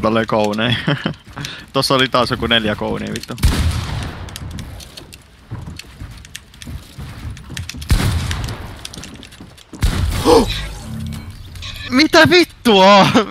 tolleen kounei. Tossa oli taas joku neljä kounia vittu. Mitä vittua?